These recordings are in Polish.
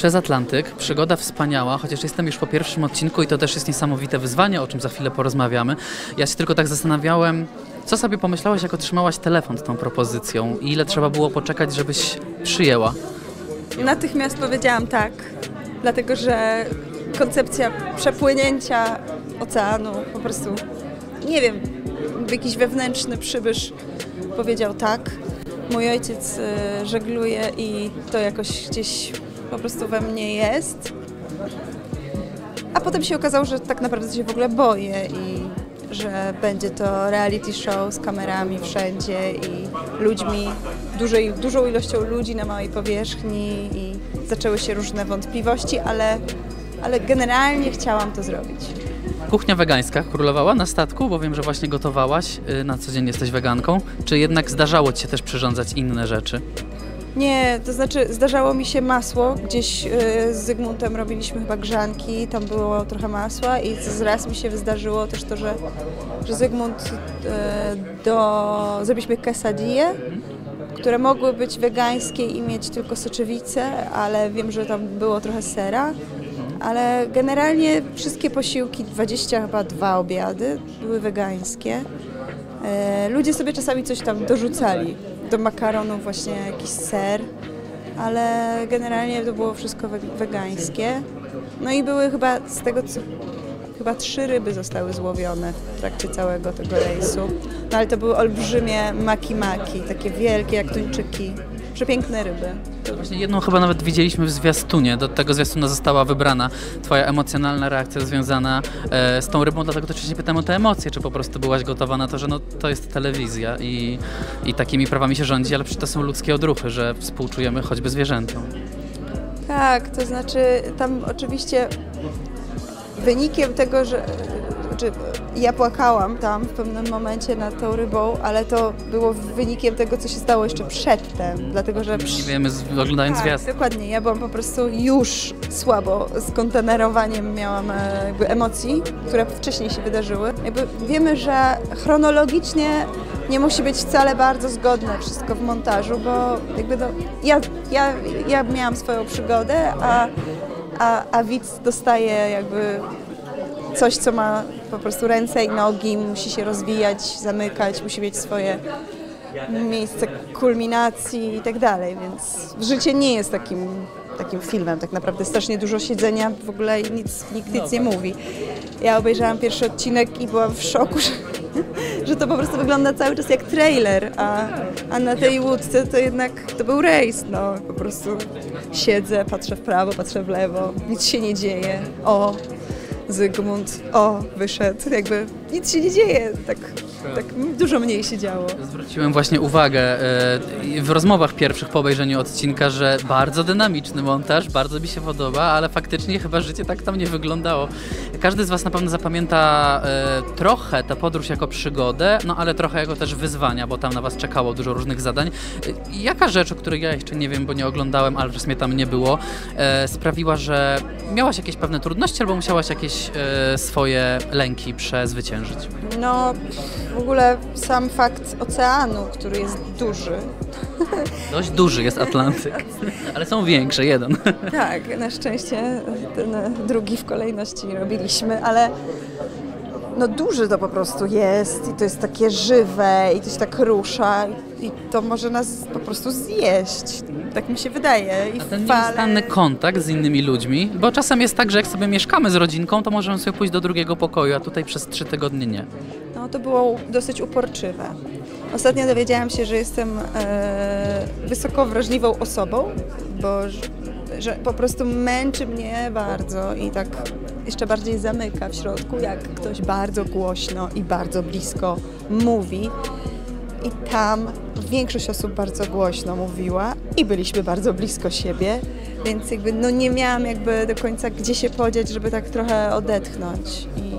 Przez Atlantyk, przygoda wspaniała, chociaż jestem już po pierwszym odcinku i to też jest niesamowite wyzwanie, o czym za chwilę porozmawiamy. Ja się tylko tak zastanawiałem, co sobie pomyślałaś, jak otrzymałaś telefon z tą propozycją i ile trzeba było poczekać, żebyś przyjęła? Natychmiast powiedziałam tak, dlatego że koncepcja przepłynięcia oceanu po prostu, nie wiem, jakiś wewnętrzny przybysz powiedział tak. Mój ojciec y, żegluje i to jakoś gdzieś po prostu we mnie jest. A potem się okazało, że tak naprawdę się w ogóle boję i że będzie to reality show z kamerami wszędzie i ludźmi, dużej, dużą ilością ludzi na małej powierzchni i zaczęły się różne wątpliwości, ale, ale generalnie chciałam to zrobić. Kuchnia wegańska królowała na statku, bo wiem, że właśnie gotowałaś, y, na co dzień jesteś weganką. Czy jednak zdarzało Ci się też przyrządzać inne rzeczy? Nie, to znaczy zdarzało mi się masło, gdzieś y, z Zygmuntem robiliśmy chyba grzanki, tam było trochę masła i z raz mi się zdarzyło też to, że, że Zygmunt y, do... zrobiliśmy quesadille, które mogły być wegańskie i mieć tylko soczewicę, ale wiem, że tam było trochę sera. Ale generalnie wszystkie posiłki, 20 chyba dwa obiady, były wegańskie. E, ludzie sobie czasami coś tam dorzucali. Do makaronu właśnie jakiś ser, ale generalnie to było wszystko wegańskie. No i były chyba z tego co chyba trzy ryby zostały złowione w trakcie całego tego rejsu. No ale to były olbrzymie maki-maki, takie wielkie jak tuńczyki. Przepiękne ryby. Właśnie jedną chyba nawet widzieliśmy w zwiastunie. Do tego zwiastuna została wybrana twoja emocjonalna reakcja związana e, z tą rybą, dlatego też się pytam o te emocje, czy po prostu byłaś gotowa na to, że no, to jest telewizja i, i takimi prawami się rządzi, ale przecież to są ludzkie odruchy, że współczujemy choćby zwierzętom. Tak, to znaczy tam oczywiście wynikiem tego, że znaczy, ja płakałam tam w pewnym momencie nad tą rybą, ale to było wynikiem tego, co się stało jeszcze przedtem, dlatego że... Nie wiemy, z- oglądając tak, dokładnie, ja byłam po prostu już słabo z kontenerowaniem miałam e, jakby emocji, które wcześniej się wydarzyły. Jakby wiemy, że chronologicznie nie musi być wcale bardzo zgodne wszystko w montażu, bo jakby no, ja, ja, ja miałam swoją przygodę, a, a, a widz dostaje jakby coś, co ma po prostu ręce i nogi, musi się rozwijać, zamykać, musi mieć swoje miejsce kulminacji i tak dalej, więc życie nie jest takim, takim filmem, tak naprawdę strasznie dużo siedzenia, w ogóle nic, nikt nic nie mówi. Ja obejrzałam pierwszy odcinek i byłam w szoku, że, że to po prostu wygląda cały czas jak trailer, a, a na tej łódce to jednak to był rejs, no. Po prostu siedzę, patrzę w prawo, patrzę w lewo, nic się nie dzieje, o, Zygmunt, o, wyszedł, jakby nic się nie dzieje, tak, tak dużo mniej się działo. Zwróciłem właśnie uwagę e, w rozmowach pierwszych po obejrzeniu odcinka, że bardzo dynamiczny montaż, bardzo mi się podoba, ale faktycznie chyba życie tak tam nie wyglądało. Każdy z Was na pewno zapamięta e, trochę tę podróż jako przygodę, no ale trochę jako też wyzwania, bo tam na Was czekało dużo różnych zadań. E, Jaka rzecz, o której ja jeszcze nie wiem, bo nie oglądałem, ale że mnie tam nie było, sprawiła, że miałaś jakieś pewne trudności albo musiałaś jakieś swoje lęki przezwyciężyć? No, w ogóle sam fakt oceanu, który jest duży. Dość duży jest Atlantyk, ale są większe, jeden. Tak, na szczęście ten drugi w kolejności robiliśmy, ale no duży to po prostu jest i to jest takie żywe i to się tak rusza i to może nas po prostu zjeść. Tak mi się wydaje. I A ten fale- nieustanny kontakt z innymi ludźmi, bo czasem jest tak, że jak sobie mieszkamy z rodzinką, to możemy sobie pójść do drugiego pokoju, a tutaj przez trzy tygodnie nie. No to było dosyć uporczywe. Ostatnio dowiedziałam się, że jestem e, wysoko wrażliwą osobą, bo że, po prostu męczy mnie bardzo i tak jeszcze bardziej zamyka w środku, jak ktoś bardzo głośno i bardzo blisko mówi. I tam większość osób bardzo głośno mówiła i byliśmy bardzo blisko siebie, więc jakby no nie miałam jakby do końca gdzie się podziać, żeby tak trochę odetchnąć. I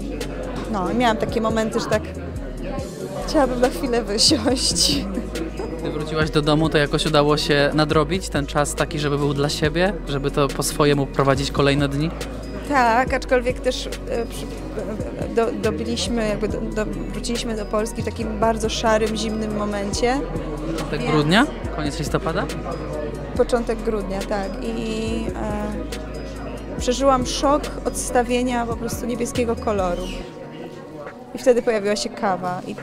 no, miałam takie momenty, że tak chciałabym na chwilę wysiąść. Gdy wróciłaś do domu, to jakoś udało się nadrobić ten czas taki, żeby był dla siebie, żeby to po swojemu prowadzić kolejne dni? Tak, aczkolwiek też e, e, do, dobiliśmy, jakby do, do, wróciliśmy do Polski w takim bardzo szarym, zimnym momencie. Tak grudnia? Koniec listopada? Początek grudnia, tak. I, e, przeżyłam szok odstawienia po prostu niebieskiego koloru. I wtedy pojawiła się kawa. I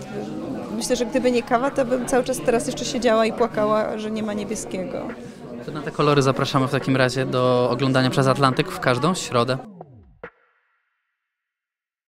myślę, że gdyby nie kawa, to bym cały czas teraz jeszcze siedziała i płakała, że nie ma niebieskiego. To na te kolory zapraszamy w takim razie do oglądania przez Atlantyk w każdą środę.